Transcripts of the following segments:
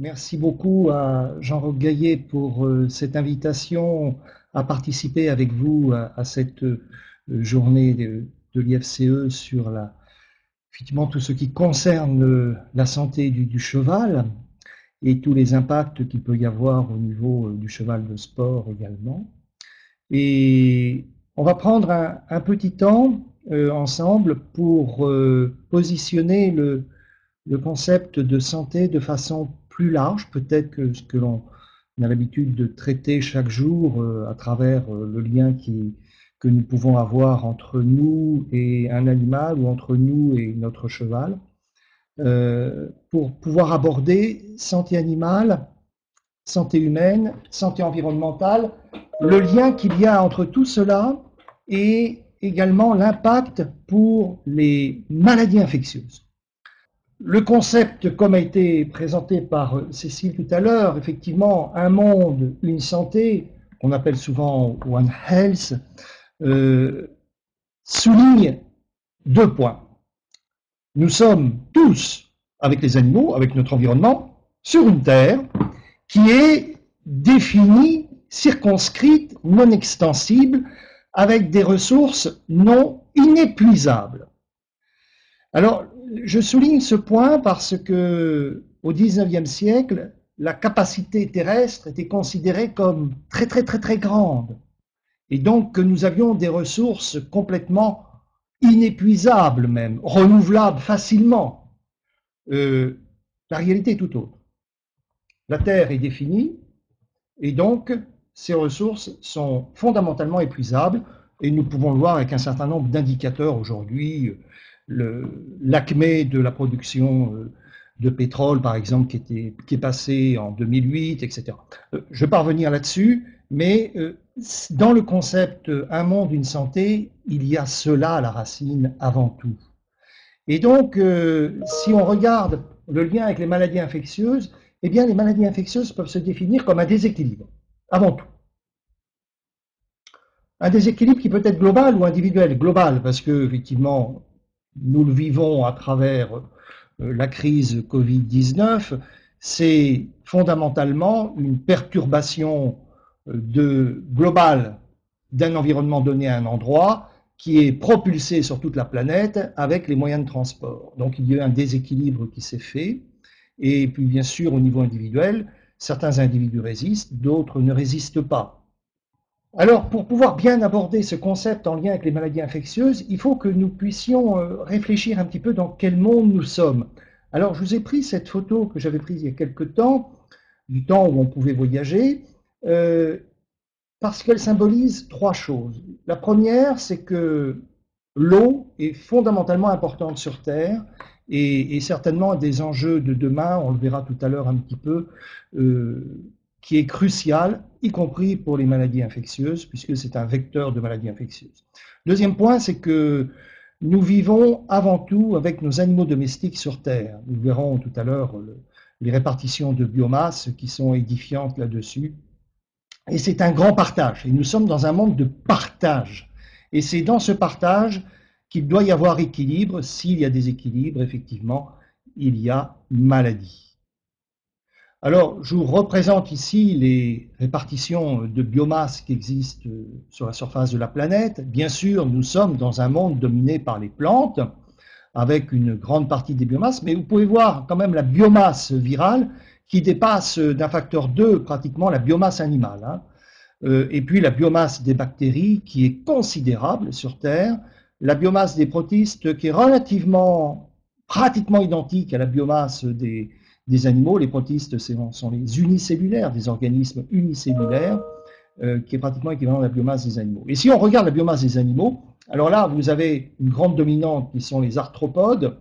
Merci beaucoup à Jean-Roch Gaillet pour euh, cette invitation à participer avec vous à, cette euh, journée de, l'IFCE sur la, tout ce qui concerne euh, la santé du, cheval et tous les impacts qu'il peut y avoir au niveau du cheval de sport également. Et on va prendre un, petit temps ensemble pour positionner le concept de santé de façon plus large, peut-être que ce que l'on a l'habitude de traiter chaque jour euh, à travers euh, le lien qui, que nous pouvons avoir entre nous et un animal ou entre nous et notre cheval, euh, pour pouvoir aborder santé animale, santé humaine, santé environnementale, le lien qu'il y a entre tout cela et également l'impact pour les maladies infectieuses. Le concept, comme a été présenté par Cécile tout à l'heure, effectivement, un monde, une santé, qu'on appelle souvent One Health, euh, souligne deux points. Nous sommes tous, avec les animaux, avec notre environnement, sur une Terre qui est définie, circonscrite, non extensible, avec des ressources non inépuisables. Alors, je souligne ce point parce que au XIXe siècle, la capacité terrestre était considérée comme très très très très grande. Et donc que nous avions des ressources complètement inépuisables même, renouvelables facilement. Euh, la réalité est tout autre. La Terre est définie et donc ces ressources sont fondamentalement épuisables et nous pouvons le voir avec un certain nombre d'indicateurs aujourd'hui l'acmé de la production euh, de pétrole, par exemple, qui, était, qui est passé en 2008, etc. Euh, je vais pas revenir là-dessus, mais euh, dans le concept un monde, une santé, il y a cela à la racine avant tout. Et donc, si on regarde le lien avec les maladies infectieuses, eh bien, les maladies infectieuses peuvent se définir comme un déséquilibre, avant tout. Un déséquilibre qui peut être global ou individuel. Global, parce que, effectivement, nous le vivons à travers euh, la crise Covid-19, c'est fondamentalement une perturbation euh, de, globale d'un environnement donné à un endroit qui est propulsé sur toute la planète avec les moyens de transport. Donc il y a eu un déséquilibre qui s'est fait. Et puis bien sûr, au niveau individuel, certains individus résistent, d'autres ne résistent pas. Alors, pour pouvoir bien aborder ce concept en lien avec les maladies infectieuses, il faut que nous puissions euh, réfléchir un petit peu dans quel monde nous sommes. Alors, je vous ai pris cette photo que j'avais prise il y a quelque temps, du temps où on pouvait voyager, euh, parce qu'elle symbolise trois choses. La première, c'est que l'eau est fondamentalement importante sur Terre et, certainement des enjeux de demain, on le verra tout à l'heure un petit peu, euh, qui est crucial, y compris pour les maladies infectieuses, puisque c'est un vecteur de maladies infectieuses. Deuxième point, c'est que nous vivons avant tout avec nos animaux domestiques sur Terre. Nous verrons tout à l'heure les répartitions de biomasse qui sont édifiantes là-dessus. Et c'est un grand partage. Et nous sommes dans un monde de partage. Et c'est dans ce partage qu'il doit y avoir équilibre. S'il y a des équilibres, effectivement, il y a maladie. Alors, je vous représente ici les répartitions de biomasse qui existent sur la surface de la planète. Bien sûr, nous sommes dans un monde dominé par les plantes, avec une grande partie des biomasses, mais vous pouvez voir quand même la biomasse virale qui dépasse d'un facteur 2 pratiquement la biomasse animale. Hein. Euh, et puis la biomasse des bactéries qui est considérable sur Terre, la biomasse des protistes qui est relativement, pratiquement identique à la biomasse des, des animaux. Les protistes sont les unicellulaires, des organismes unicellulaires, euh, qui est pratiquement équivalent à la biomasse des animaux. Et si on regarde la biomasse des animaux, alors là, vous avez une grande dominante qui sont les arthropodes.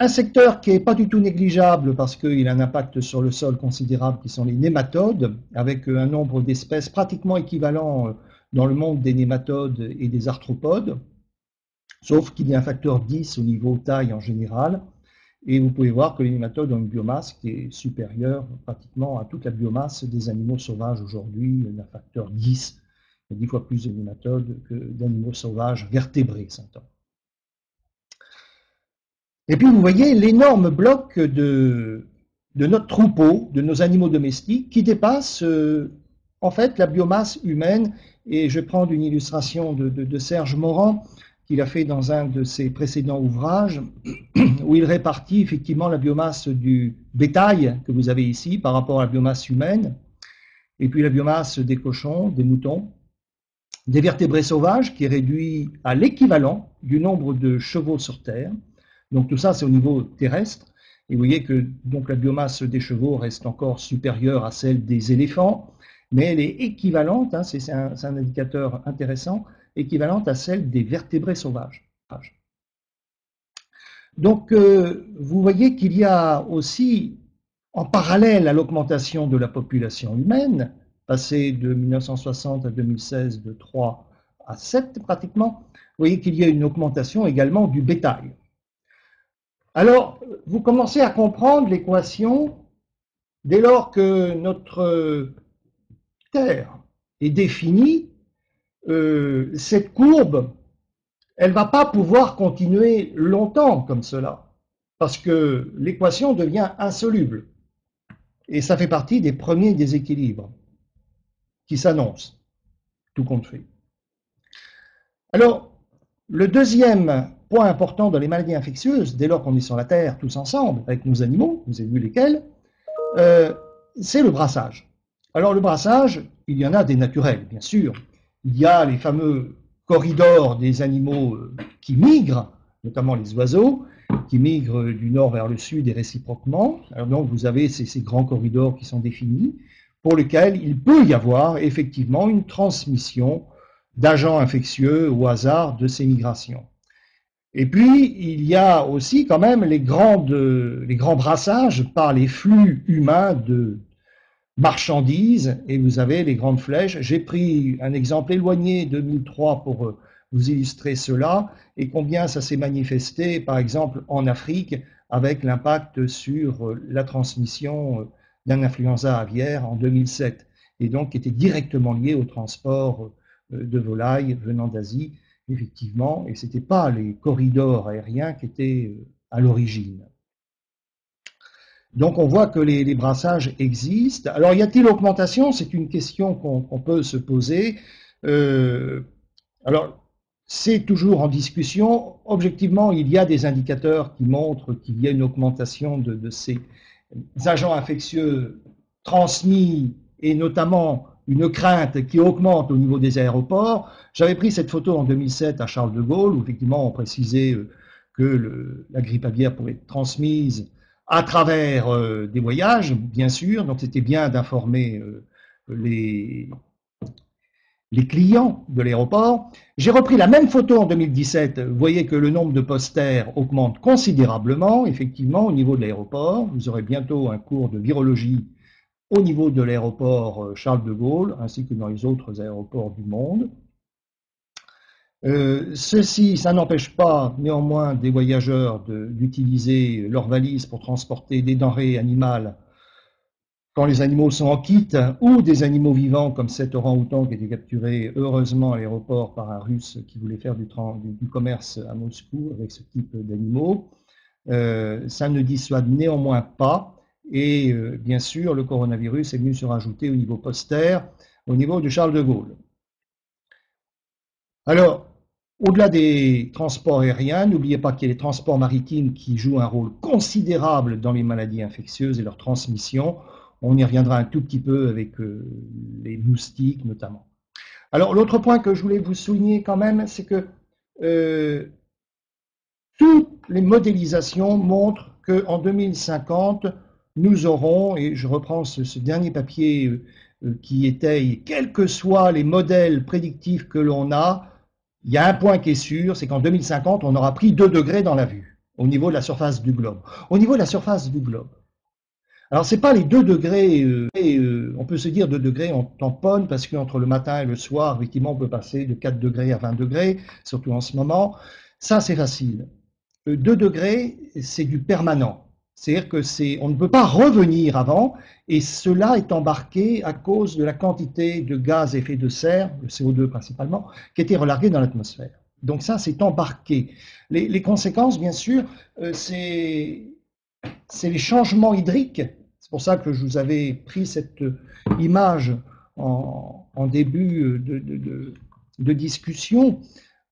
Un secteur qui n'est pas du tout négligeable parce qu'il a un impact sur le sol considérable, qui sont les nématodes, avec un nombre d'espèces pratiquement équivalent euh, dans le monde des nématodes et des arthropodes, sauf qu'il y a un facteur 10 au niveau taille en général. Et vous pouvez voir que les nématodes ont une biomasse qui est supérieure pratiquement à toute la biomasse des animaux sauvages aujourd'hui, d'un facteur 10. Il y a 10 fois plus de nématodes que d'animaux sauvages vertébrés, s'entend. Et puis vous voyez l'énorme bloc de, de notre troupeau, de nos animaux domestiques, qui dépasse euh, en fait la biomasse humaine. Et je prends une illustration de, de, Serge Morand, qu'il a fait dans un de ses précédents ouvrages, où il répartit effectivement la biomasse du bétail que vous avez ici par rapport à la biomasse humaine, et puis la biomasse des cochons, des moutons, des vertébrés sauvages qui est réduit à l'équivalent du nombre de chevaux sur Terre. Donc tout ça, c'est au niveau terrestre. Et vous voyez que donc la biomasse des chevaux reste encore supérieure à celle des éléphants, mais elle est équivalente, hein, c'est un, un, indicateur intéressant, équivalente à celle des vertébrés sauvages. Donc euh, vous voyez qu'il y a aussi, en parallèle à l'augmentation de la population humaine, passée de 1960 à 2016 de 3 à 7 pratiquement, vous voyez qu'il y a une augmentation également du bétail. Alors, vous commencez à comprendre l'équation dès lors que notre Terre est définie, euh, cette courbe, elle ne va pas pouvoir continuer longtemps comme cela, parce que l'équation devient insoluble. Et ça fait partie des premiers déséquilibres qui s'annoncent, tout compte fait. Alors, le deuxième point important dans les maladies infectieuses, dès lors qu'on est sur la Terre tous ensemble, avec nos animaux, vous avez vu lesquels, euh, c'est le brassage. Alors le brassage, il y en a des naturels, bien sûr. Il y a les fameux corridors des animaux euh, qui migrent, notamment les oiseaux, qui migrent du nord vers le sud et réciproquement. Alors donc vous avez ces, ces grands corridors qui sont définis, pour lesquels il peut y avoir effectivement une transmission d'agents infectieux au hasard de ces migrations. Et puis, il y a aussi quand même les, grandes, les grands brassages par les flux humains de marchandises, et vous avez les grandes flèches. J'ai pris un exemple éloigné 2003 pour euh, vous illustrer cela, et combien ça s'est manifesté, par exemple, en Afrique, avec l'impact sur euh, la transmission euh, d'un influenza aviaire en 2007, et donc qui était directement lié au transport de volailles venant d'Asie effectivement, et ce n'était pas les corridors aériens qui étaient à l'origine. Donc on voit que les, brassages existent. Alors y a-t-il augmentation? C'est une question qu'on peut se poser. Euh, alors c'est toujours en discussion. Objectivement, il y a des indicateurs qui montrent qu'il y a une augmentation de ces agents infectieux transmis et notamment une crainte qui augmente au niveau des aéroports. J'avais pris cette photo en 2007 à Charles de Gaulle, où effectivement on précisait euh, que la grippe aviaire pouvait être transmise à travers euh, des voyages, bien sûr, donc c'était bien d'informer euh, les, les clients de l'aéroport. J'ai repris la même photo en 2017. Vous voyez que le nombre de posters augmente considérablement, effectivement, au niveau de l'aéroport. Vous aurez bientôt un cours de virologie au niveau de l'aéroport euh, Charles de Gaulle, ainsi que dans les autres aéroports du monde. Euh, ceci, ça n'empêche pas néanmoins des voyageurs d'utiliser leurs valises pour transporter des denrées animales quand les animaux sont en kit ou des animaux vivants comme cet orang-outan qui a été capturé heureusement à l'aéroport par un russe qui voulait faire du, du commerce à Moscou avec ce type d'animaux. Euh, ça ne dissuade néanmoins pas et euh, bien sûr, le coronavirus est venu se rajouter au niveau poster, au niveau de Charles de Gaulle. Alors, au-delà des transports aériens, n'oubliez pas qu'il y a les transports maritimes qui jouent un rôle considérable dans les maladies infectieuses et leur transmission. On y reviendra un tout petit peu avec euh, les moustiques notamment. Alors, l'autre point que je voulais vous souligner quand même, c'est que euh, toutes les modélisations montrent qu'en 2050, nous aurons, et je reprends ce, dernier papier euh, qui étaye, quels que soient les modèles prédictifs que l'on a, il y a un point qui est sûr, c'est qu'en 2050, on aura pris 2 degrés dans la vue, au niveau de la surface du globe. Au niveau de la surface du globe. Alors, ce n'est pas les 2 degrés, euh, on peut se dire 2 degrés, on tamponne, parce qu'entre le matin et le soir, effectivement, on peut passer de 4 degrés à 20 degrés, surtout en ce moment. Ça, c'est facile. 2 degrés, c'est du permanent. C'est-à-dire que c'est, on ne peut pas revenir avant, et cela est embarqué à cause de la quantité de gaz à effet de serre, le CO2 principalement, qui était relargué dans l'atmosphère. Donc ça, c'est embarqué. Les, conséquences, bien sûr, euh, c'est les changements hydriques. C'est pour ça que je vous avais pris cette image en, début de, de discussion.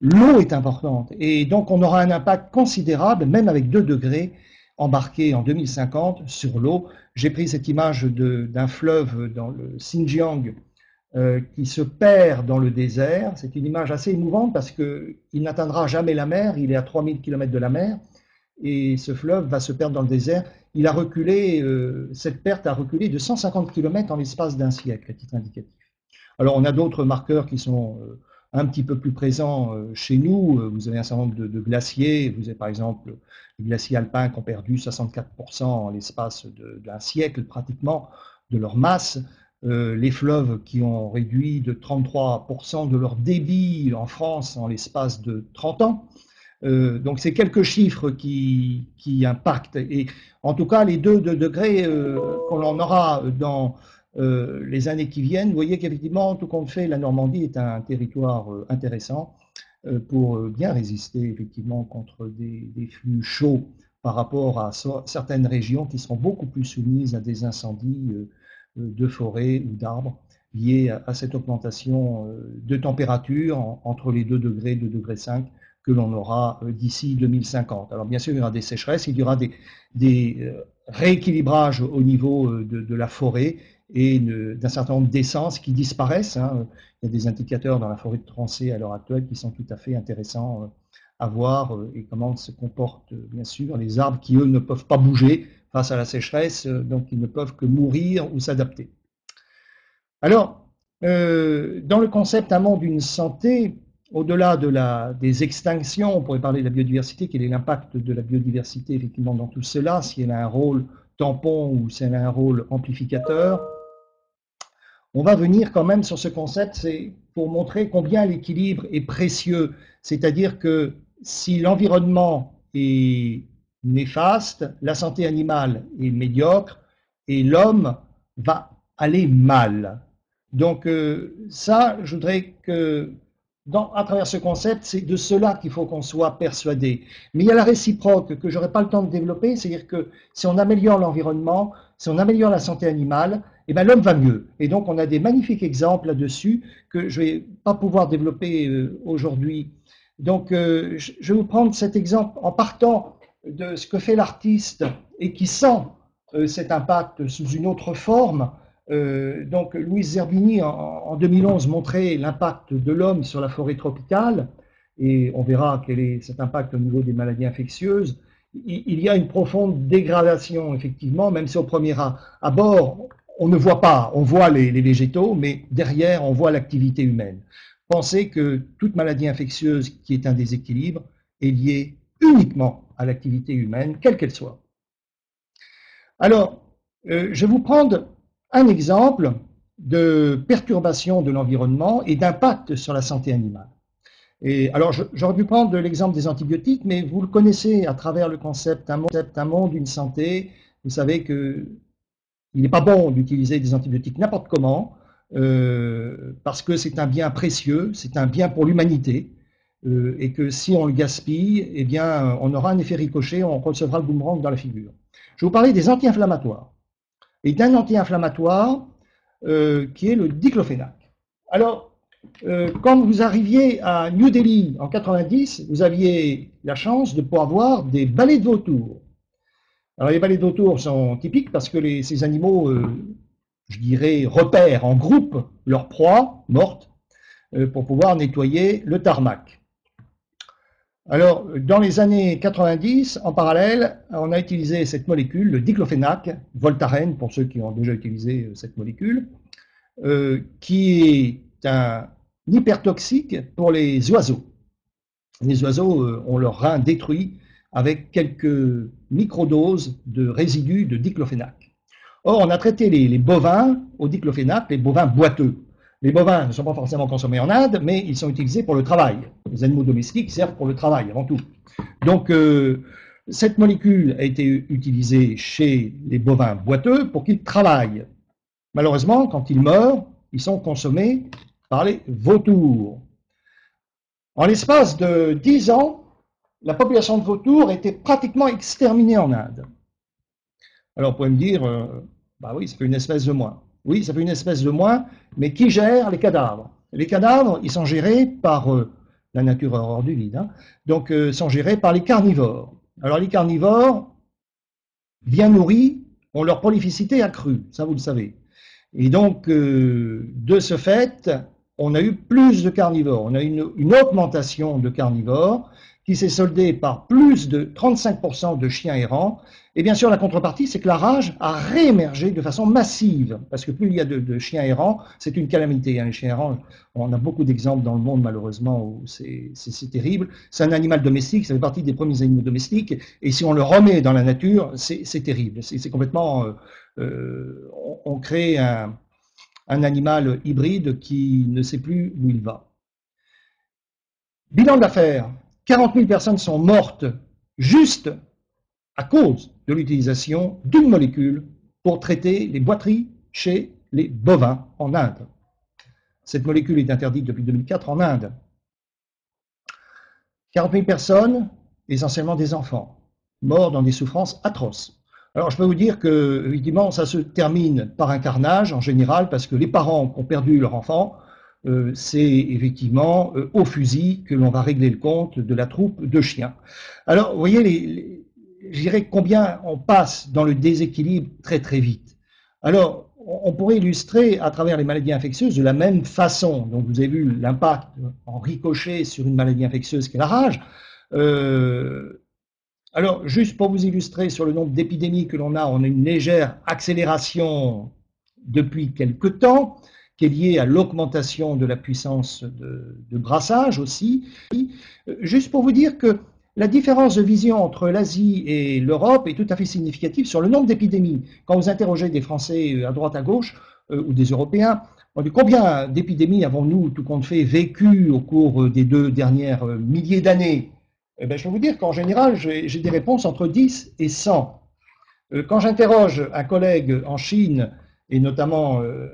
L'eau est importante et donc on aura un impact considérable, même avec 2 degrés embarqués en 2050 sur l'eau. J'ai pris cette image d'un fleuve dans le Xinjiang euh, qui se perd dans le désert. C'est une image assez émouvante parce qu'il n'atteindra jamais la mer, il est à 3000 km de la mer, et ce fleuve va se perdre dans le désert. Il a reculé, euh, cette perte a reculé de 150 km en l'espace d'un siècle, à titre indicatif. Alors on a d'autres marqueurs qui sont euh, un petit peu plus présents chez nous. Vous avez un certain nombre de, glaciers, vous avez par exemple les glaciers alpins qui ont perdu 64% en l'espace d'un siècle pratiquement de leur masse. Euh, les fleuves qui ont réduit de 33% de leur débit en France en l'espace de 30 ans. Euh, donc c'est quelques chiffres qui, impactent. Et en tout cas, les deux degrés euh, qu'on aura dans les années qui viennent, vous voyez qu'effectivement, tout compte fait, la Normandie est un territoire intéressant pour bien résister effectivement contre des, flux chauds par rapport à certaines régions qui seront beaucoup plus soumises à des incendies de forêts ou d'arbres liés à, cette augmentation euh, de température entre les 2 degrés et 2 degrés 5 que l'on aura euh, d'ici 2050. Alors bien sûr, il y aura des sécheresses, il y aura des, euh, rééquilibrages au niveau de, la forêt et d'un certain nombre d'essences qui disparaissent. Hein. Il y a des indicateurs dans la forêt de Trancé à l'heure actuelle qui sont tout à fait intéressants à voir et comment se comportent bien sûr les arbres qui, eux, ne peuvent pas bouger face à la sécheresse, euh, donc ils ne peuvent que mourir ou s'adapter. Alors, euh, dans le concept amont d'une santé, au-delà de des extinctions, on pourrait parler de la biodiversité, quel est l'impact de la biodiversité effectivement dans tout cela, si elle a un rôle tampon ou si elle a un rôle amplificateur. On va venir quand même sur ce concept, c'est pour montrer combien l'équilibre est précieux, c'est-à-dire que si l'environnement est néfaste, la santé animale est médiocre et l'homme va aller mal. Donc euh, ça, je voudrais que, à travers ce concept, c'est de cela qu'il faut qu'on soit persuadé. Mais il y a la réciproque que je n'aurai pas le temps de développer, c'est-à-dire que si on améliore l'environnement, si on améliore la santé animale, eh ben, l'homme va mieux. Et donc on a des magnifiques exemples là-dessus que je ne vais pas pouvoir développer euh, aujourd'hui. Donc euh, je vais vous prendre cet exemple en partant de ce que fait l'artiste et qui sent euh, cet impact sous une autre forme. Donc Louise Zerbini en, 2011 montrait l'impact de l'homme sur la forêt tropicale et on verra quel est cet impact au niveau des maladies infectieuses. Il, y a une profonde dégradation effectivement, même si au premier abord on ne voit pas, on voit les, végétaux, mais derrière on voit l'activité humaine. Pensez que toute maladie infectieuse qui est un déséquilibre est liée uniquement à l'activité humaine, quelle qu'elle soit. Alors, euh, je vais vous prendre un exemple de perturbation de l'environnement et d'impact sur la santé animale. Alors, j'aurais pu prendre l'exemple des antibiotiques, mais vous le connaissez à travers le concept un monde, un monde une santé. Vous savez que il n'est pas bon d'utiliser des antibiotiques n'importe comment, euh, parce que c'est un bien précieux, c'est un bien pour l'humanité. Euh, et que si on le gaspille, eh bien, on aura un effet ricochet, on recevra le boomerang dans la figure. Je vais vous parler des anti-inflammatoires et d'un anti-inflammatoire euh, qui est le diclofénac. Alors, quand vous arriviez à New Delhi en 90, vous aviez la chance de pouvoir voir des balais de vautours. Alors, les balais de vautours sont typiques parce que ces animaux, je dirais, repèrent en groupe leur proie morte pour pouvoir nettoyer le tarmac. Alors, dans les années 90, en parallèle, on a utilisé cette molécule, le diclofénac, Voltaren, pour ceux qui ont déjà utilisé euh, cette molécule, euh, qui est un hypertoxique pour les oiseaux. Les oiseaux euh, ont leur rein détruit avec quelques microdoses de résidus de diclofénac. Or, on a traité les, bovins au diclofénac, les bovins boiteux. Les bovins ne sont pas forcément consommés en Inde, mais ils sont utilisés pour le travail. Les animaux domestiques servent pour le travail avant tout. Donc, euh, cette molécule a été utilisée chez les bovins boiteux pour qu'ils travaillent. Malheureusement, quand ils meurent, ils sont consommés par les vautours. En l'espace de 10 ans, la population de vautours était pratiquement exterminée en Inde. Alors, on pourrait me dire, euh, bah oui, ça fait une espèce de moins. Oui, ça fait une espèce de moins, mais qui gère les cadavres? Les cadavres, ils sont gérés par euh, la nature hors du vide, hein, donc euh, sont gérés par les carnivores. Alors, les carnivores, bien nourris, ont leur prolificité accrue, ça vous le savez. Et donc, de ce fait, on a eu plus de carnivores, on a eu une augmentation de carnivores, qui s'est soldé par plus de 35% de chiens errants. Et bien sûr, la contrepartie, c'est que la rage a réémergé de façon massive, parce que plus il y a de, chiens errants, c'est une calamité. Hein. Les chiens errants, on a beaucoup d'exemples dans le monde, malheureusement, où c'est terrible. C'est un animal domestique, ça fait partie des premiers animaux domestiques, et si on le remet dans la nature, c'est terrible. C'est complètement... Euh, euh, on, crée un, un animal hybride qui ne sait plus où il va. Bilan d'affaires, 40 000 personnes sont mortes juste à cause de l'utilisation d'une molécule pour traiter les boiteries chez les bovins en Inde. Cette molécule est interdite depuis 2004 en Inde. 40 000 personnes, essentiellement des enfants, morts dans des souffrances atroces. Alors je peux vous dire que, évidemment, ça se termine par un carnage en général, parce que les parents ont perdu leur enfant euh, c'est effectivement euh, au fusil que l'on va régler le compte de la troupe de chiens. Alors, vous voyez, les, je dirais combien on passe dans le déséquilibre très très vite. Alors, on pourrait illustrer à travers les maladies infectieuses de la même façon. Donc, vous avez vu l'impact en ricochet sur une maladie infectieuse qui est la rage. Euh, alors, juste pour vous illustrer sur le nombre d'épidémies que l'on a, on a une légère accélération depuis quelque temps qui est lié à l'augmentation de la puissance de, brassage aussi. Juste pour vous dire que la différence de vision entre l'Asie et l'Europe est tout à fait significative sur le nombre d'épidémies. Quand vous interrogez des Français à droite à gauche euh, ou des Européens, on dit combien d'épidémies avons-nous, tout compte fait, vécu au cours des deux dernières euh, milliers d'années? Eh bien, Je peux vous dire qu'en général, j'ai des réponses entre 10 et 100. Euh, quand j'interroge un collègue en Chine, et notamment euh,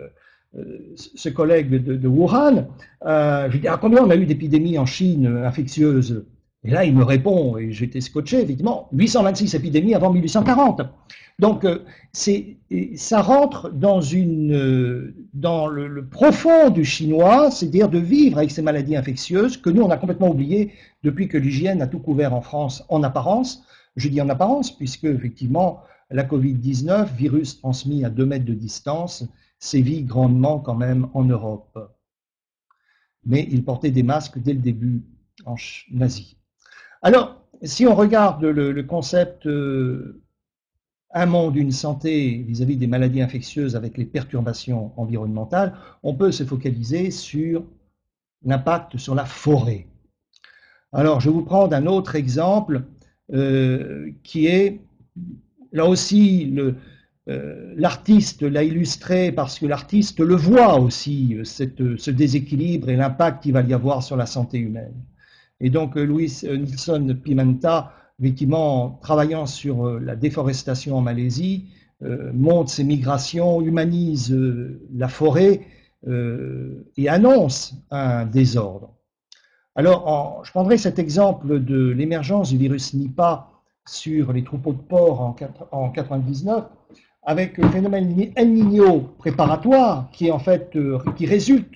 ce collègue de, Wuhan, euh, je lui dis, ah, combien on a eu d'épidémies en Chine infectieuses? Et là, il me répond, et j'étais scotché, effectivement, 826 épidémies avant 1840. Donc, euh, ça rentre dans, une, dans le, profond du chinois, c'est-à-dire de vivre avec ces maladies infectieuses que nous, on a complètement oublié depuis que l'hygiène a tout couvert en France en apparence. Je dis en apparence, puisque, effectivement, la Covid-19, virus transmis à 2 mètres de distance, sévit grandement quand même en Europe. Mais il portait des masques dès le début en Asie. Alors, si on regarde le, concept euh, un monde, une santé vis-à-vis des maladies infectieuses avec les perturbations environnementales, on peut se focaliser sur l'impact sur la forêt. Alors, je vous prendre un autre exemple euh, qui est là aussi le, euh, l'artiste l'a illustré parce que l'artiste le voit aussi, euh, ce déséquilibre et l'impact qu'il va y avoir sur la santé humaine. Et donc, euh, Louis Nilsson Pimenta, effectivement, travaillant sur la déforestation en Malaisie, montre ces migrations, humanise la forêt et annonce un désordre. Alors, je prendrai cet exemple de l'émergence du virus Nipah sur les troupeaux de porcs en, en 99 avec le phénomène El Niño préparatoire qui, en fait, euh, qui résulte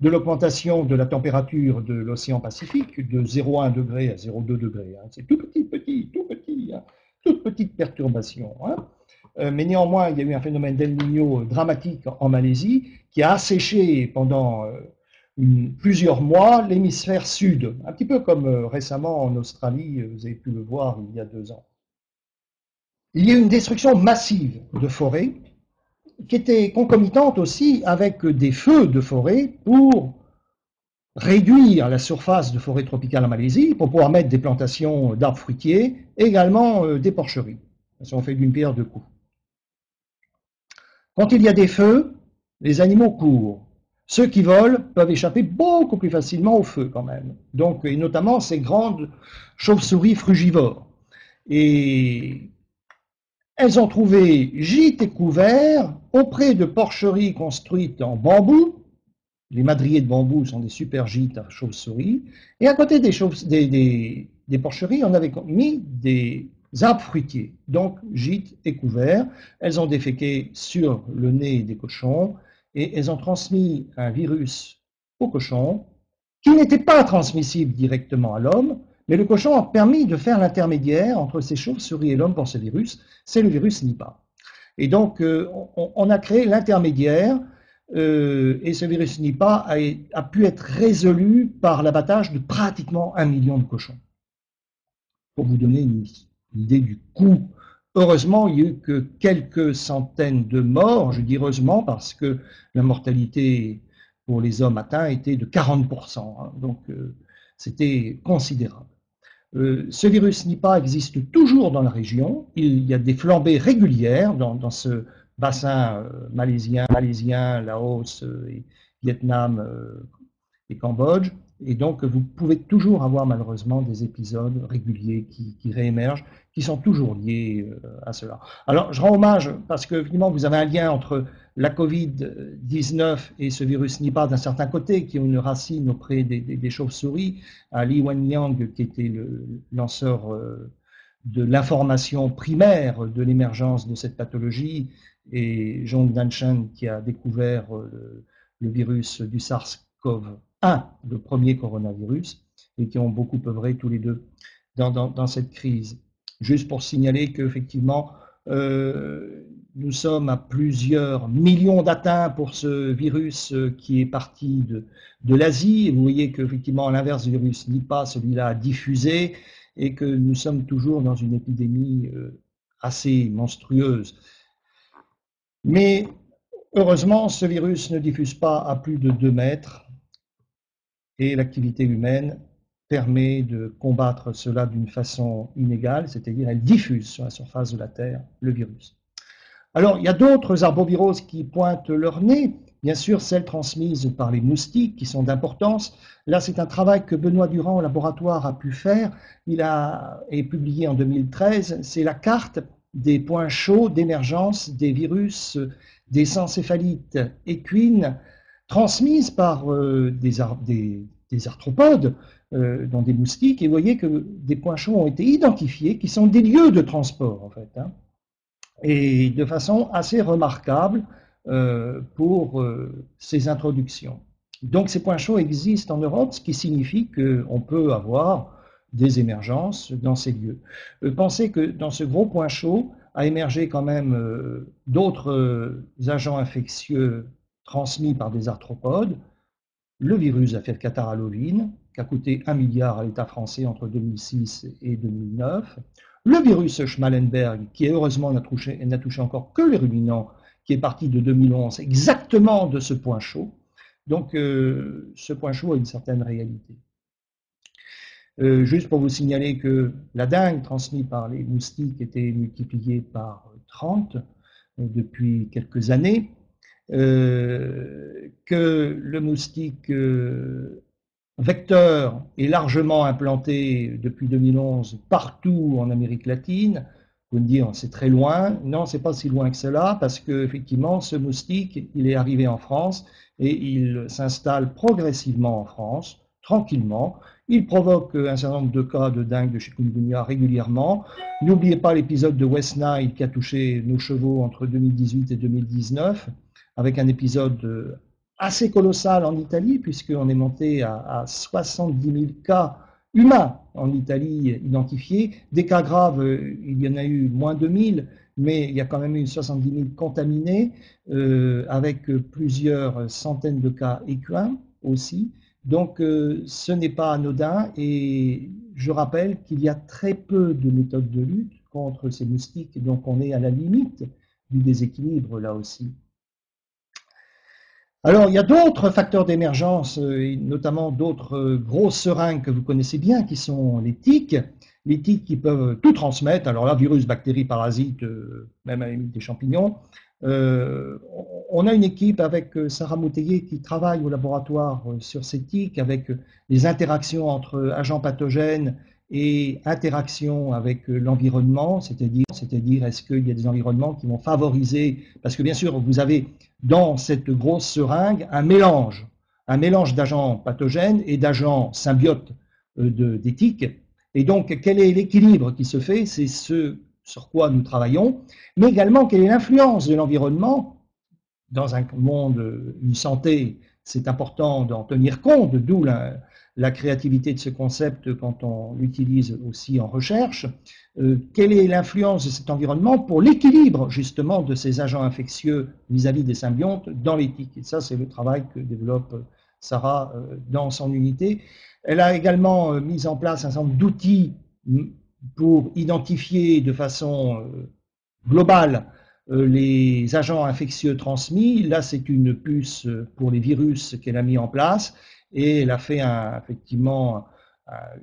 de l'augmentation de la température de l'océan Pacifique de 0,1 degré à 0,2 degré. Hein. C'est tout petit, petit, tout petit, hein. toute petite perturbation. Hein. Euh, mais néanmoins, il y a eu un phénomène d'El Niño dramatique en Malaisie qui a asséché pendant euh, plusieurs mois l'hémisphère sud, un petit peu comme récemment en Australie, vous avez pu le voir il y a deux ans il y a eu une destruction massive de forêts qui était concomitante aussi avec des feux de forêt pour réduire la surface de forêt tropicale en Malaisie, pour pouvoir mettre des plantations d'arbres fruitiers, également euh, des porcheries. Ça, on fait d'une pierre deux coups. Quand il y a des feux, les animaux courent. Ceux qui volent peuvent échapper beaucoup plus facilement au feu quand même. Donc, et notamment ces grandes chauves-souris frugivores. Et elles ont trouvé gîte et couvert auprès de porcheries construites en bambou les madriers de bambou sont des super gîtes à chauves-souris. Et à côté des, porcheries, on avait mis des arbres fruitiers, donc gîtes et couverts. Elles ont déféqué sur le nez des cochons et elles ont transmis un virus aux cochons qui n'était pas transmissible directement à l'homme, mais le cochon a permis de faire l'intermédiaire entre ces chauves-souris et l'homme pour ce virus. C'est le virus Nipah. Et donc, euh, on, a créé l'intermédiaire euh, et ce virus Nipah a, pu être résolu par l'abattage de pratiquement un million de cochons. Pour vous donner une, idée du coût, heureusement, il n'y a eu que quelques centaines de morts. Je dis heureusement parce que la mortalité pour les hommes atteints était de 40%. Hein. donc, euh, c'était considérable. Euh, ce virus Nipah existe toujours dans la région. Il y a des flambées régulières dans, ce bassin euh, malaisien, malaisien, Laos, et Vietnam et Cambodge. Et donc, vous pouvez toujours avoir malheureusement des épisodes réguliers qui, réémergent, qui sont toujours liés euh, à cela. Alors, je rends hommage parce que, finalement, vous avez un lien entre la Covid-19 et ce virus Nipah d'un certain côté, qui ont une racine auprès des, chauves-souris, à Li Wenliang, qui était le lanceur euh, de l'information primaire de l'émergence de cette pathologie, et Zhong Danshan, qui a découvert euh, le virus du SARS-CoV un, le premier coronavirus, et qui ont beaucoup œuvré tous les deux dans, cette crise. Juste pour signaler qu'effectivement, euh, nous sommes à plusieurs millions d'atteints pour ce virus euh, qui est parti de, l'Asie. Vous voyez qu'effectivement, l'inverse du virus Nipah, celui-là a diffusé et que nous sommes toujours dans une épidémie euh, assez monstrueuse. Mais heureusement, ce virus ne diffuse pas à plus de 2 mètres et l'activité humaine permet de combattre cela d'une façon inégale, c'est-à-dire elle diffuse sur la surface de la Terre le virus. Alors, il y a d'autres arboviroses qui pointent leur nez, bien sûr celles transmises par les moustiques qui sont d'importance. Là, c'est un travail que Benoît Durand au laboratoire a pu faire. Il a est publié en 2013. C'est la carte des points chauds d'émergence des virus des encéphalites équines transmises par euh, des, arthropodes euh, dans des moustiques, et vous voyez que des points chauds ont été identifiés, qui sont des lieux de transport, en fait, hein, et de façon assez remarquable euh, pour ces introductions. Donc ces points chauds existent en Europe, ce qui signifie qu'on peut avoir des émergences dans ces lieux. pensez que dans ce gros point chaud a émergé quand même d'autres agents infectieux transmis par des arthropodes, le virus a fait catarrhalovine, qui a coûté 1 milliard à l'État français entre 2006 et 2009, le virus Schmallenberg, qui heureusement n'a touché, touché, encore que les ruminants, qui est parti de 2011, exactement de ce point chaud. Donc euh, ce point chaud a une certaine réalité. Euh, juste pour vous signaler que la dengue transmise par les moustiques était multipliée par 30 euh, depuis quelques années. Euh, que le moustique euh, vecteur est largement implanté depuis 2011 partout en Amérique latine. Vous me dire, c'est très loin. Non, c'est pas si loin que cela, parce que effectivement, ce moustique, il est arrivé en France et il s'installe progressivement en France, tranquillement. Il provoque un certain nombre de cas de dingue de chikungunya régulièrement. N'oubliez pas l'épisode de West Nile qui a touché nos chevaux entre 2018 et 2019 avec un épisode euh, assez colossal en Italie, puisqu'on est monté à, 70 000 cas humains en Italie identifiés. Des cas graves, euh, il y en a eu moins de 1000, mais il y a quand même eu 70 000 contaminés, euh, avec plusieurs centaines de cas équins aussi. Donc ce n'est pas anodin et je rappelle qu'il y a très peu de méthodes de lutte contre ces moustiques, donc on est à la limite du déséquilibre là aussi. Alors, il y a d'autres facteurs d'émergence, euh, notamment d'autres euh, grosses seringues que vous connaissez bien, qui sont les tiques. Les tiques qui peuvent tout transmettre, alors là, virus, bactéries, parasites, euh, même à des champignons. on a une équipe avec Sarah Mouteillé qui travaille au laboratoire sur ces tiques, avec les interactions entre agents pathogènes et interaction avec l'environnement, c'est-à-dire, c'est-à-dire est-ce qu'il y a des environnements qui vont favoriser, parce que bien sûr, vous avez dans cette grosse seringue un mélange, un mélange d'agents pathogènes et d'agents symbiotes d'éthique. Et donc, quel est l'équilibre qui se fait? C'est ce sur quoi nous travaillons, mais également quelle est l'influence de l'environnement dans un monde, une santé, c'est important d'en tenir compte, d'où la, créativité de ce concept quand on l'utilise aussi en recherche. Euh, quelle est l'influence de cet environnement pour l'équilibre justement de ces agents infectieux vis-à-vis des symbiontes dans l'éthique? Et ça, c'est le travail que développe Sarah euh, dans son unité. Elle a également euh, mis en place un certain nombre d'outils pour identifier de façon globale euh, les agents infectieux transmis. Là, c'est une puce pour les virus qu'elle a mis en place et elle a fait effectivement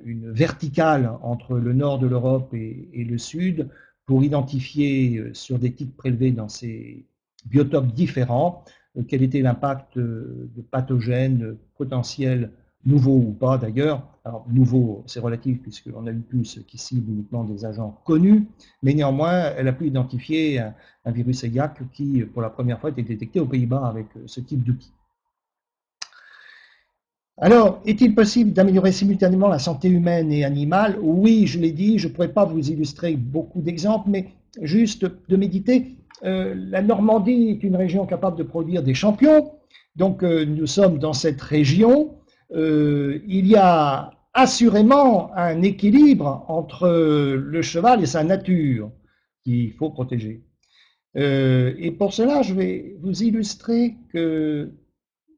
une verticale entre le nord de l'Europe et, le sud pour identifier euh, sur des types prélevés dans ces biotopes différents euh, quel était l'impact de pathogènes potentiels nouveau ou pas d'ailleurs. Alors, nouveau, c'est relatif puisqu'on a eu plus qui cible uniquement des agents connus, mais néanmoins, elle a pu identifier un, virus EGAC qui, pour la première fois, était détecté aux Pays-Bas avec euh, ce type d'outil. Alors, est-il possible d'améliorer simultanément la santé humaine et animale? Oui, je l'ai dit, je ne pourrais pas vous illustrer beaucoup d'exemples, mais juste de méditer. Euh, la Normandie est une région capable de produire des champions, donc euh, nous sommes dans cette région, euh, il y a assurément un équilibre entre le cheval et sa nature qu'il faut protéger. Et pour cela, je vais vous illustrer que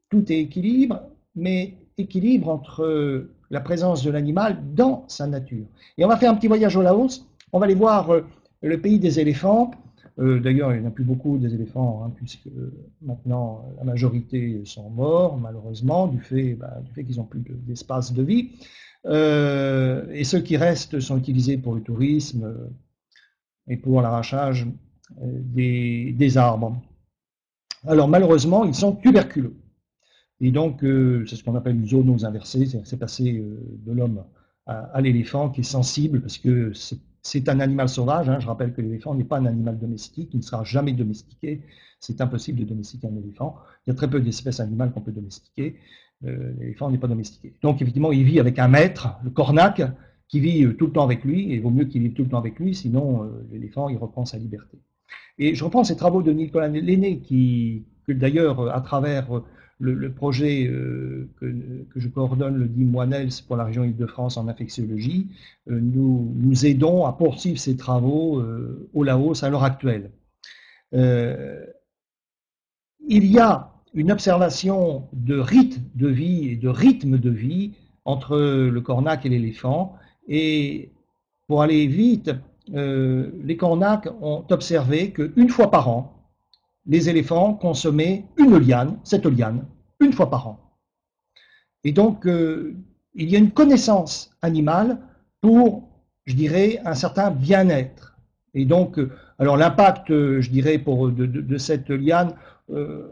tout est équilibre, mais équilibre entre la présence de l'animal dans sa nature. Et on va faire un petit voyage au Laos. On va aller voir euh, le pays des éléphants. Euh, d'ailleurs, il n'y en a plus beaucoup des éléphants, hein, puisque maintenant la majorité sont morts, malheureusement, du fait, bah, fait qu'ils n'ont plus d'espace de, vie. Euh, et ceux qui restent sont utilisés pour le tourisme euh, et pour l'arrachage des, arbres. Alors malheureusement, ils sont tuberculeux. Et donc, c'est ce qu'on appelle une zoonose inversée, c'est passer de l'homme à, l'éléphant qui est sensible parce que c'est un animal sauvage. Hein. Je rappelle que l'éléphant n'est pas un animal domestique, il ne sera jamais domestiqué. C'est impossible de domestiquer un éléphant. Il y a très peu d'espèces animales qu'on peut domestiquer. Euh, l'éléphant n'est pas domestiqué. Donc, effectivement, il vit avec un maître, le cornac, qui vit euh, tout le temps avec lui, et il vaut mieux qu'il vive tout le temps avec lui, sinon euh, l'éléphant, il reprend sa liberté. Et je reprends ces travaux de Nicolas Lenné, qui, d'ailleurs, à travers le, projet euh, que, je coordonne, le dit Moinels pour la région Île-de-France en infectiologie, euh, nous, nous aidons à poursuivre ces travaux euh, au Laos à l'heure actuelle. il y a une observation de rite de vie et de rythme de vie entre le cornac et l'éléphant. Et pour aller vite, les cornacs ont observé qu'une fois par an, les éléphants consommaient une liane, cette liane, une fois par an. Et donc, euh, il y a une connaissance animale pour, je dirais, un certain bien-être. Et donc, euh, alors l'impact, euh, je dirais, pour, de, cette liane,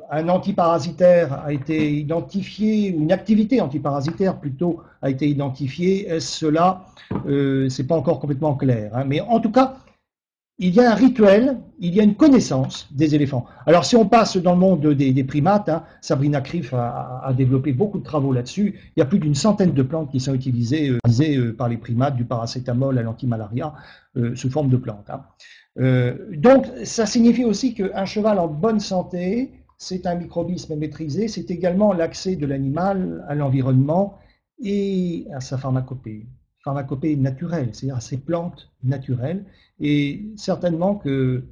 un antiparasitaire a été identifié, ou une activité antiparasitaire plutôt a été identifiée. Est-ce cela C'est pas encore complètement clair. Hein. mais en tout cas, il y a un rituel, il y a une connaissance des éléphants. Alors si on passe dans le monde des, primates, hein, Sabrina Krief a, développé beaucoup de travaux là-dessus, il y a plus d'une centaine de plantes qui sont utilisées, euh, euh, par les primates, du paracétamol à l'antimalaria, euh, sous forme de plantes. Hein. donc ça signifie aussi qu'un cheval en bonne santé, c'est un microbisme maîtrisé, c'est également l'accès de l'animal à l'environnement et à sa pharmacopée pharmacopée naturelle, c'est-à-dire à ces plantes naturelles. Et certainement qu'il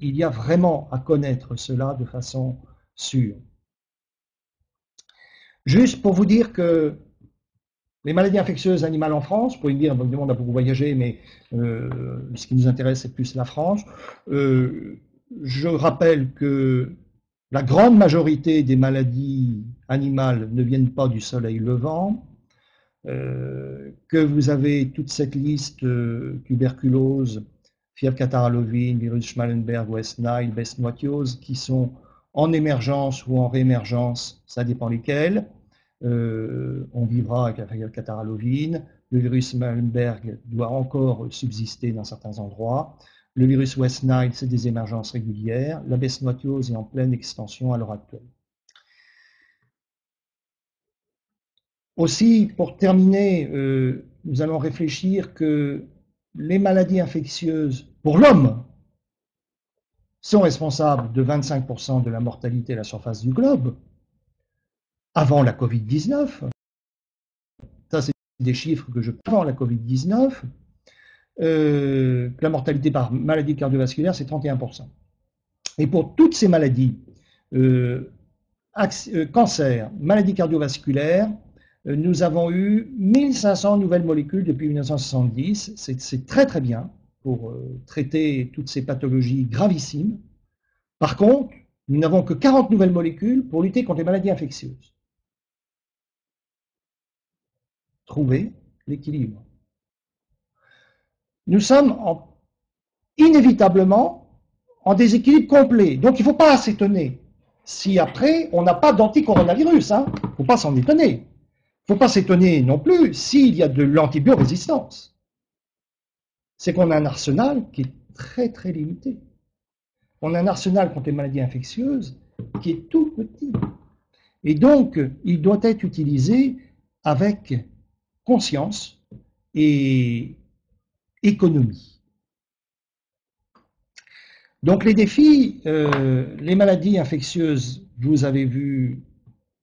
y a vraiment à connaître cela de façon sûre. Juste pour vous dire que les maladies infectieuses animales en France, vous pouvez me dire, monde a beaucoup voyagé, mais euh, ce qui nous intéresse, c'est plus la France. Euh, je rappelle que la grande majorité des maladies animales ne viennent pas du soleil levant, que vous avez toute cette liste euh, tuberculose, fièvre cataralovine, virus Schmallenberg, West Nile, Best notiose, qui sont en émergence ou en réémergence, ça dépend lesquels. Euh, on vivra avec la fièvre cataralovine. Le virus Schmallenberg doit encore subsister dans certains endroits. Le virus West Nile, c'est des émergences régulières. La notiose est en pleine extension à l'heure actuelle. Aussi, pour terminer, nous allons réfléchir que les maladies infectieuses pour l'homme sont responsables de 25% de la mortalité à la surface du globe avant la Covid-19. Ça, c'est des chiffres que je prends la Covid-19. Euh, la mortalité par maladie cardiovasculaire, c'est 31%. Et pour toutes ces maladies, euh, euh, cancer, maladie cardiovasculaire, nous avons eu 1500 nouvelles molécules depuis 1970. C'est très très bien pour traiter toutes ces pathologies gravissimes. Par contre, nous n'avons que 40 nouvelles molécules pour lutter contre les maladies infectieuses. Trouver l'équilibre. Nous sommes inévitablement en déséquilibre complet. Donc il ne faut pas s'étonner si après on n'a pas d'anticoronavirus. Il hein. ne faut pas s'en étonner. Ne faut pas s'étonner non plus s'il y a de l'antibiorésistance. C'est qu'on a un arsenal qui est très très limité. On a un arsenal contre les maladies infectieuses qui est tout petit. Et donc, il doit être utilisé avec conscience et économie. Donc les défis, euh, les maladies infectieuses, vous avez vu,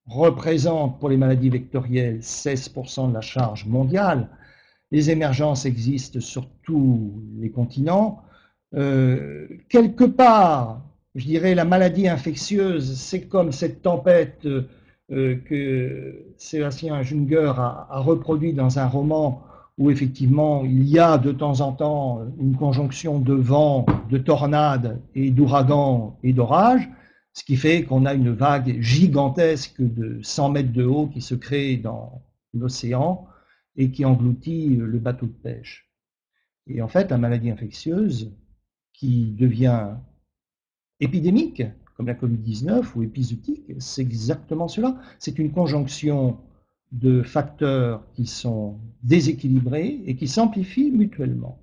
représentent pour les maladies vectorielles 16% de la charge mondiale. Les émergences existent sur tous les continents. Euh, quelque part, je dirais, la maladie infectieuse, c'est comme cette tempête euh, que Sébastien Junger a, reproduit dans un roman où effectivement il y a de temps en temps une conjonction de vent, de tornades et d'ouragans et d'orages, ce qui fait qu'on a une vague gigantesque de 100 mètres de haut qui se crée dans l'océan et qui engloutit le bateau de pêche. Et en fait, la maladie infectieuse qui devient épidémique, comme la Covid-19 ou épizootique, c'est exactement cela. C'est une conjonction de facteurs qui sont déséquilibrés et qui s'amplifient mutuellement.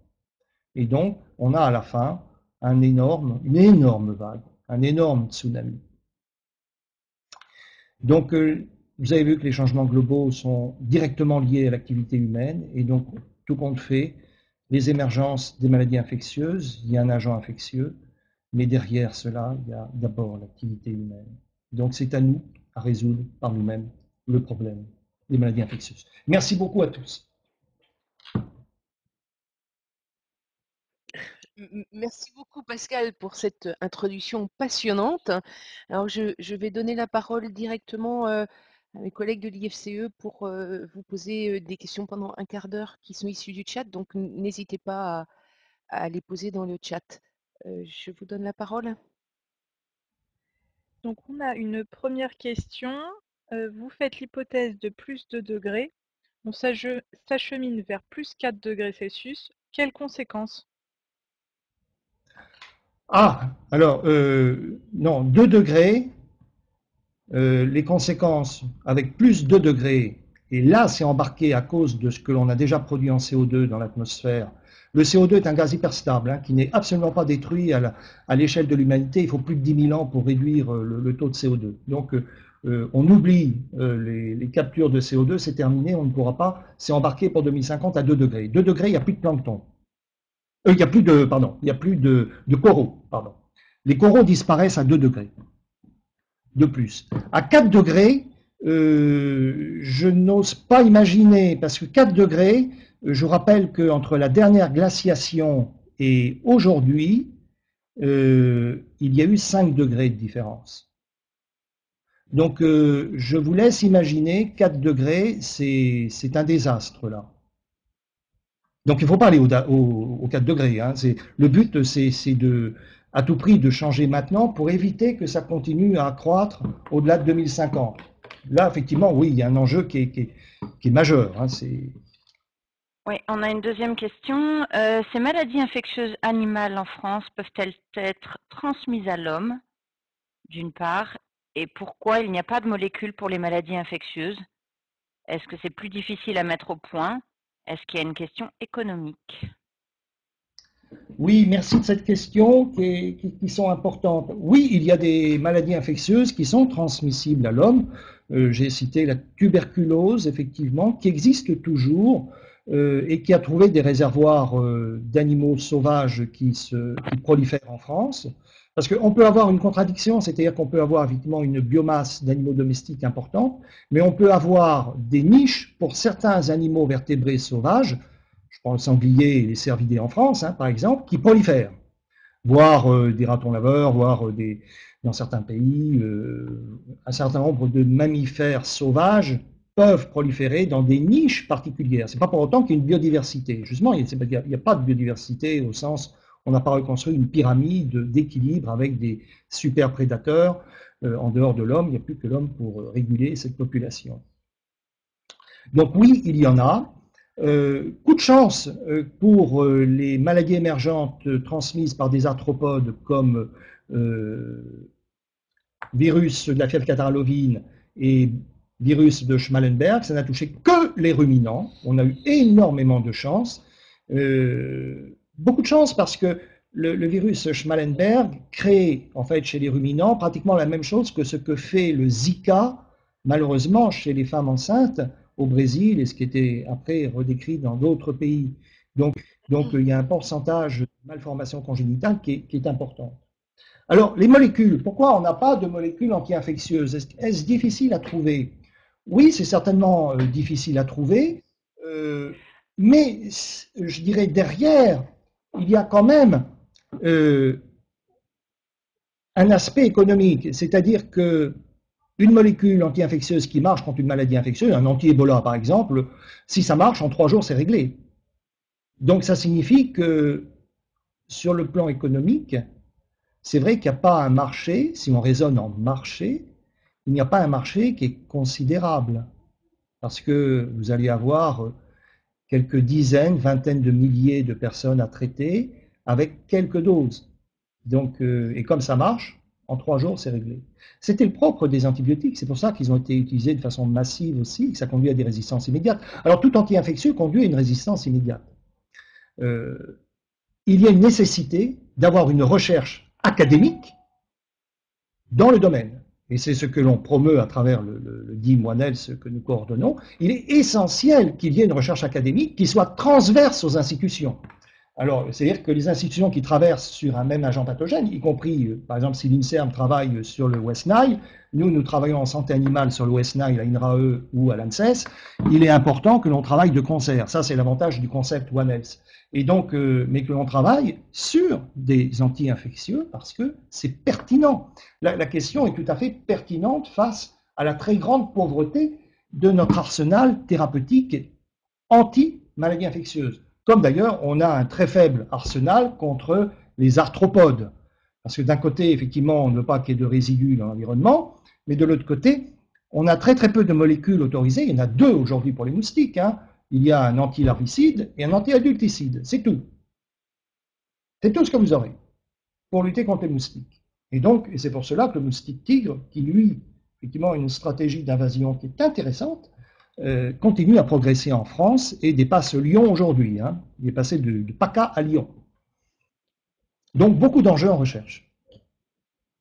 Et donc, on a à la fin une énorme vague, un énorme tsunami. Donc, euh, vous avez vu que les changements globaux sont directement liés à l'activité humaine, et donc, tout compte fait, les émergences des maladies infectieuses, il y a un agent infectieux, mais derrière cela, il y a d'abord l'activité humaine. Donc, c'est à nous à résoudre par nous-mêmes le problème des maladies infectieuses. Merci beaucoup à tous. Merci beaucoup Pascal pour cette introduction passionnante. Alors je, vais donner la parole directement à mes collègues de l'IFCE pour vous poser des questions pendant un quart d'heure qui sont issues du chat, donc n'hésitez pas à, les poser dans le chat. je vous donne la parole. Donc on a une première question vous faites l'hypothèse de plus de degrés, on s'achemine vers plus 4 degrés Celsius. Quelles conséquences? Ah, alors, euh, non, 2 degrés, euh, les conséquences avec plus 2 degrés, et là c'est embarqué à cause de ce que l'on a déjà produit en CO2 dans l'atmosphère. Le CO2 est un gaz hyper stable, hein, qui n'est absolument pas détruit à l'échelle de l'humanité. Il faut plus de 10 000 ans pour réduire le, le taux de CO2. Donc, euh, on oublie euh, les, captures de CO2, c'est terminé, on ne pourra pas, c'est embarqué pour 2050 à 2 degrés. 2 degrés, il n'y a plus de plancton. Euh, il n'y a plus de, pardon, il y a plus de, coraux, pardon. Les coraux disparaissent à 2 degrés de plus. À 4 degrés, je n'ose pas imaginer, parce que 4 degrés, je rappelle qu'entre la dernière glaciation et aujourd'hui, il y a eu 5 degrés de différence. Donc, euh, je vous laisse imaginer 4 degrés, c'est un désastre là. Donc, il ne faut pas aller au, 4 degrés. Hein. Le but, c'est de, à tout prix de changer maintenant pour éviter que ça continue à accroître au-delà de 2050. Là, effectivement, oui, il y a un enjeu qui est, majeur. Hein. oui, on a une deuxième question. Euh, ces maladies infectieuses animales en France peuvent-elles être transmises à l'homme, d'une part, et pourquoi il n'y a pas de molécules pour les maladies infectieuses? Est-ce que c'est plus difficile à mettre au point? Est-ce qu'il y a une question économique? Oui, merci de cette question qui, sont importantes. Oui, il y a des maladies infectieuses qui sont transmissibles à l'homme. J'ai cité la tuberculose, effectivement, qui existe toujours et qui a trouvé des réservoirs d'animaux sauvages qui, se, prolifèrent en France. Parce qu'on peut avoir une contradiction, c'est-à-dire qu'on peut avoir effectivement une biomasse d'animaux domestiques importante, mais on peut avoir des niches pour certains animaux vertébrés sauvages, prends le sanglier et les cervidés en France, hein, par exemple, qui prolifèrent, voire euh, des ratons laveurs, voire euh, dans certains pays, euh, un certain nombre de mammifères sauvages peuvent proliférer dans des niches particulières. Ce n'est pas pour autant qu'il y ait une biodiversité. Justement, il n'y a, pas de biodiversité au sens on n'a pas reconstruit une pyramide d'équilibre avec des super prédateurs. En dehors de l'homme, il n'y a plus que l'homme pour réguler cette population. Donc oui, il y en a. Euh, coup de chance euh, pour les maladies émergentes transmises par des arthropodes comme virus de la fièvre cataralovine et virus de Schmallenberg, ça n'a touché que les ruminants. On a eu énormément de chance beaucoup de chance parce que le, virus Schmallenberg crée en fait chez les ruminants pratiquement la même chose que ce que fait le Zika malheureusement chez les femmes enceintes au Brésil et ce qui était après redécrit dans d'autres pays. Donc, donc il y a un pourcentage de malformation congénitale qui est, important. Alors, les molécules, pourquoi on n'a pas de molécules anti-infectieuses? Est-ce difficile à trouver? Oui, c'est certainement euh, difficile à trouver, euh, mais je dirais derrière il y a quand même euh, un aspect économique, c'est-à-dire que une molécule anti-infectieuse qui marche contre une maladie infectieuse, un anti-Ebola par exemple, si ça marche, en trois jours, c'est réglé. Donc ça signifie que sur le plan économique, c'est vrai qu'il n'y a pas un marché, si on raisonne en marché, il n'y a pas un marché qui est considérable. Parce que vous allez avoir quelques dizaines, vingtaines de milliers de personnes à traiter avec quelques doses. Euh, et comme ça marche, en trois jours, c'est réglé. C'était le propre des antibiotiques, c'est pour ça qu'ils ont été utilisés de façon massive aussi, que ça conduit à des résistances immédiates. Alors, tout anti-infectieux conduit à une résistance immédiate. Euh, il y a une nécessité d'avoir une recherche académique dans le domaine et c'est ce que l'on promeut à travers le, le, ce que nous coordonnons, il est essentiel qu'il y ait une recherche académique qui soit transverse aux institutions. Alors, c'est-à-dire que les institutions qui traversent sur un même agent pathogène, y compris, euh, par exemple, si l'INSERM travaille sur le West Nile, nous, nous travaillons en santé animale sur le West Nile à INRAE ou à l'ANSES, il est important que l'on travaille de concert. Ça, c'est l'avantage du concept One Health. Et donc, euh, mais que l'on travaille sur des anti-infectieux parce que c'est pertinent. La, question est tout à fait pertinente face à la très grande pauvreté de notre arsenal thérapeutique anti-maladies infectieuses. Comme d'ailleurs, on a un très faible arsenal contre les arthropodes. Parce que d'un côté, effectivement, on ne veut pas qu'il y ait de résidus dans l'environnement, mais de l'autre côté, on a très très peu de molécules autorisées. Il y en a deux aujourd'hui pour les moustiques. Hein. Il y a un anti-larvicide et un anti-adulticide. C'est tout. C'est tout ce que vous aurez pour lutter contre les moustiques. Et donc, et c'est pour cela que le moustique tigre, qui lui, effectivement, a une stratégie d'invasion qui est intéressante, euh, continue à progresser en France et dépasse Lyon aujourd'hui. Hein. Il est passé de, PACA à Lyon. Donc beaucoup d'enjeux en recherche.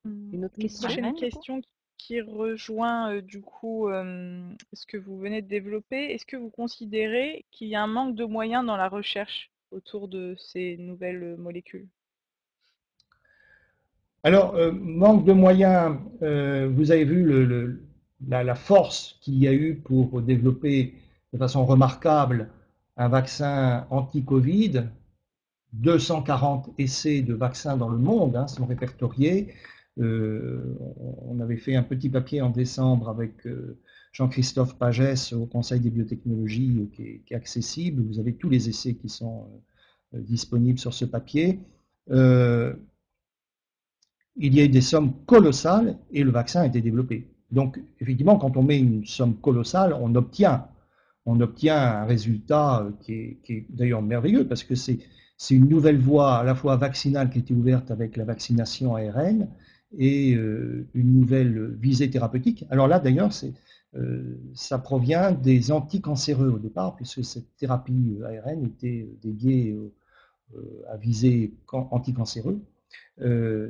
Une autre question, question qui rejoint euh, du coup euh, ce que vous venez de développer. Est-ce que vous considérez qu'il y a un manque de moyens dans la recherche autour de ces nouvelles molécules? Alors, manque de moyens, vous avez vu le, la, force qu'il y a eu pour développer de façon remarquable un vaccin anti-Covid, 240 essais de vaccins dans le monde hein, sont répertoriés. Euh, on avait fait un petit papier en décembre avec euh, Jean-Christophe Pagès au Conseil des biotechnologies euh, qui est, accessible. Vous avez tous les essais qui sont disponibles sur ce papier. il y a eu des sommes colossales et le vaccin a été développé. Donc, effectivement, quand on met une somme colossale, on obtient, un résultat euh, qui est, d'ailleurs merveilleux parce que c'est une nouvelle voie à la fois vaccinale qui a été ouverte avec la vaccination ARN et euh, une nouvelle visée thérapeutique. Alors là, d'ailleurs, euh, ça provient des anticancéreux au départ, puisque cette thérapie ARN était dédiée à visée anticancéreux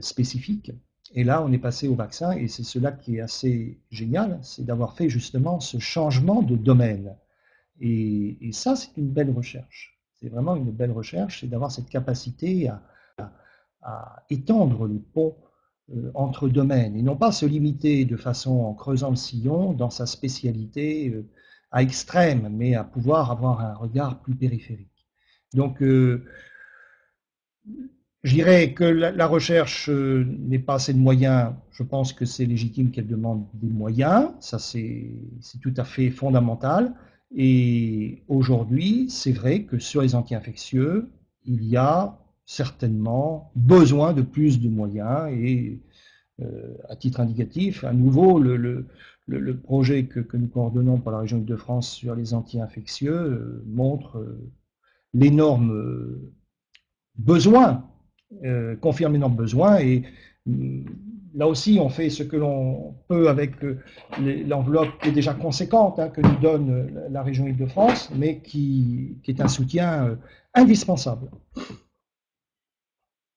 spécifique. Et là, on est passé au vaccin, et c'est cela qui est assez génial, c'est d'avoir fait justement ce changement de domaine. Et, ça, c'est une belle recherche. C'est vraiment une belle recherche, c'est d'avoir cette capacité à, étendre le pont euh, entre domaines, et non pas se limiter de façon en creusant le sillon dans sa spécialité euh, à extrême, mais à pouvoir avoir un regard plus périphérique. Donc, euh, je dirais que la, recherche euh, n'est pas assez de moyens. Je pense que c'est légitime qu'elle demande des moyens. Ça, c'est tout à fait fondamental. Et aujourd'hui, c'est vrai que sur les anti-infectieux, il y a certainement besoin de plus de moyens. Et euh, à titre indicatif, à nouveau, le, projet que, nous coordonnons pour la région de France sur les anti-infectieux euh, montre l'énorme besoin euh, confirme l'énorme besoin et mm, là aussi on fait ce que l'on peut avec euh, l'enveloppe qui est déjà conséquente hein, que nous donne euh, la région Île-de-France, mais qui, est un soutien indispensable.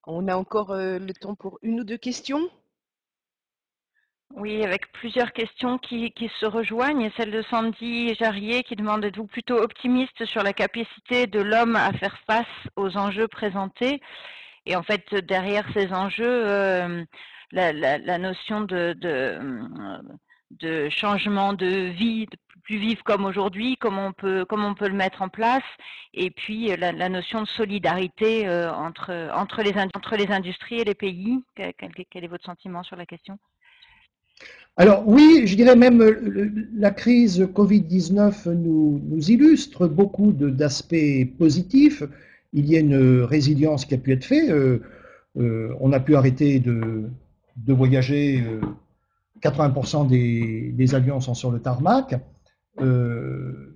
On a encore le temps pour une ou deux questions? Oui, avec plusieurs questions qui, qui, se rejoignent. Celle de Sandy Jarrier qui demande êtes-vous plutôt optimiste sur la capacité de l'homme à faire face aux enjeux présentés? Et en fait, derrière ces enjeux, euh, la, notion de, de, changement de vie, plus vivre comme aujourd'hui, comment on peut le mettre en place, et puis la, notion de solidarité euh, entre les les industries et les pays. Quel, est votre sentiment sur la question? Alors oui, je dirais même la crise Covid-19 nous, nous, illustre beaucoup d'aspects positifs il y a une résilience qui a pu être faite. Euh, euh, on a pu arrêter de, voyager. 80% euh, des, avions sont sur le tarmac.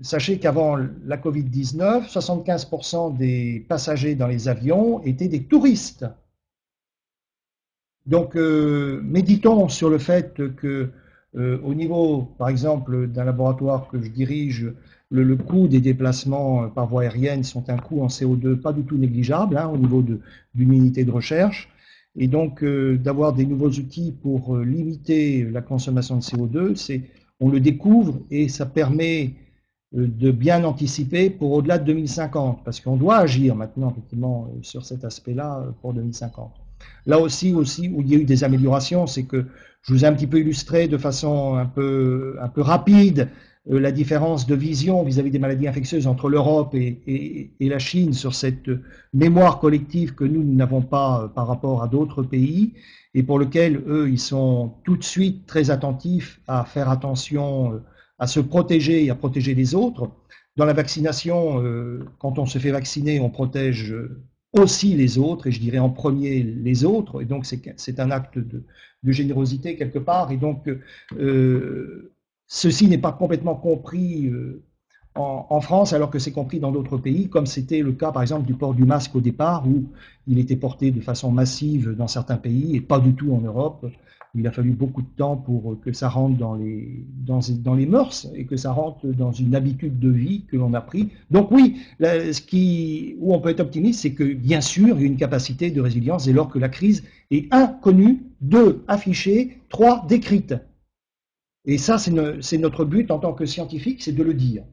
sachez qu'avant la Covid-19, 75% des passagers dans les avions étaient des touristes. Donc, méditons sur le fait que, au niveau, par exemple, d'un laboratoire que je dirige, le, coût des déplacements euh, par voie aérienne sont un coût en CO2 pas du tout négligeable hein, au niveau d'une unité de recherche. Et donc, euh, d'avoir des nouveaux outils pour euh, limiter la consommation de CO2, c'est, on le découvre et ça permet de bien anticiper pour au-delà de 2050, parce qu'on doit agir maintenant effectivement sur cet aspect-là pour 2050. Là aussi, aussi, où il y a eu des améliorations, c'est que je vous ai un petit peu illustré de façon un peu, un peu rapide euh, la différence de vision vis-à-vis des maladies infectieuses entre l'Europe et, la Chine sur cette mémoire collective que nous, n'avons pas euh, par rapport à d'autres pays et pour lequel eux, ils sont tout de suite très attentifs à faire attention, euh, à se protéger et à protéger les autres. Dans la vaccination, quand on se fait vacciner, on protège aussi les autres, et je dirais en premier les autres, et donc c'est un acte de, générosité quelque part, et donc Ceci n'est pas complètement compris euh, en, France, alors que c'est compris dans d'autres pays, comme c'était le cas par exemple du port du masque au départ, où il était porté de façon massive dans certains pays et pas du tout en Europe. Il a fallu beaucoup de temps pour que ça rentre dans les, dans, mœurs et que ça rentre dans une habitude de vie que l'on a pris. Donc oui, ce qui, où on peut être optimiste, c'est que bien sûr, il y a une capacité de résilience dès lors que la crise est inconnue, deux, affichée, trois, décrite. Et ça, c'est notre but en tant que scientifique, c'est de le dire.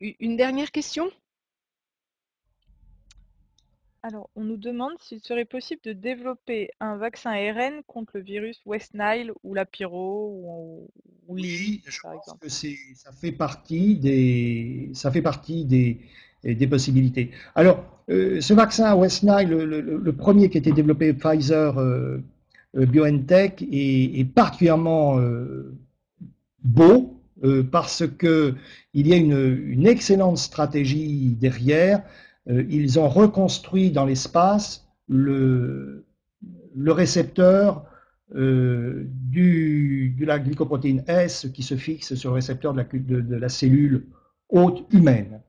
Une dernière question? Alors, on nous demande s'il serait possible de développer un vaccin ARN contre le virus West Nile ou la Pyro ou, ou oui, je pense que ça fait partie des, ça fait partie des, des possibilités. Alors, euh, ce vaccin West Nile, le, premier qui a été développé Pfizer euh, BioNTech est, particulièrement euh, beau euh, parce qu'il y a une, excellente stratégie derrière. ils ont reconstruit dans l'espace le, récepteur de la glycoprotéine S qui se fixe sur le récepteur de la, cellule haute humaine.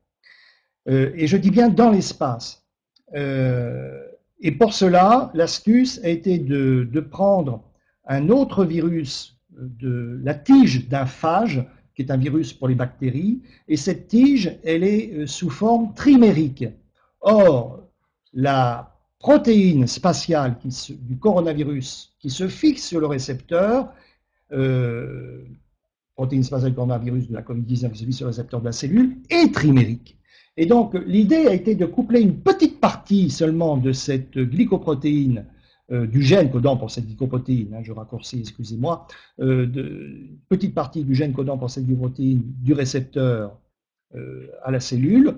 et je dis bien dans l'espace. Et pour cela, l'astuce a été de, prendre un autre virus, de la tige d'un phage, qui est un virus pour les bactéries, et cette tige, elle est euh, sous forme trimérique. Or, la protéine spatiale du coronavirus qui se fixe sur le récepteur, euh, protéine spatiale du coronavirus de la COVID-19 qui se fixe sur le récepteur de la cellule, est trimérique. Et donc, l'idée a été de coupler une petite partie seulement de cette glycoprotéine, euh, du gène codant pour cette glycoprotéine, hein, je raccourcis, excusez-moi, euh, de, petite partie du gène codant pour cette glycoprotéine du récepteur euh, à la cellule,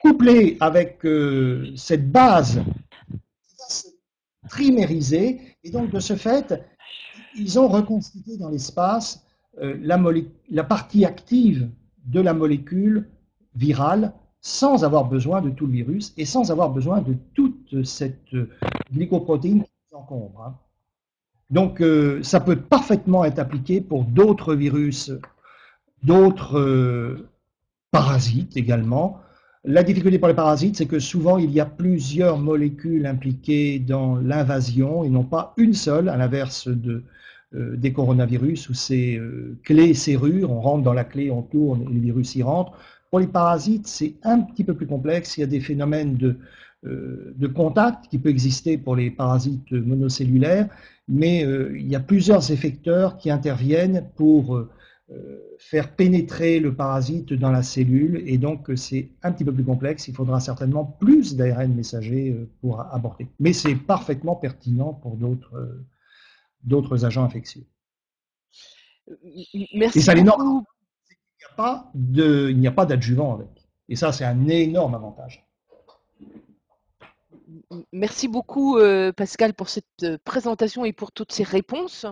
couplée avec cette base trimérisée, et donc de ce fait, ils ont reconstitué dans l'espace la partie active de la molécule virale sans avoir besoin de tout le virus et sans avoir besoin de toute cette glycoprotéine qui nous encombre. Hein. Donc, euh, ça peut parfaitement être appliqué pour d'autres virus, d'autres euh, parasites également. La difficulté pour les parasites, c'est que souvent, il y a plusieurs molécules impliquées dans l'invasion et non pas une seule, à l'inverse de, euh, des coronavirus où c'est clé serrure, on rentre dans la clé, on tourne et le virus y rentre. Pour les parasites, c'est un petit peu plus complexe. Il y a des phénomènes de, euh, de contact qui peuvent exister pour les parasites monocellulaires, mais euh, il y a plusieurs effecteurs qui interviennent pour euh, faire pénétrer le parasite dans la cellule, et donc c'est un petit peu plus complexe. Il faudra certainement plus d'ARN messager pour aborder. Mais c'est parfaitement pertinent pour d'autres agents infectieux. Merci. Et ça pas il n'y a pas d'adjuvant avec. Et ça, c'est un énorme avantage. Merci beaucoup, euh, Pascal, pour cette euh, présentation et pour toutes ces réponses.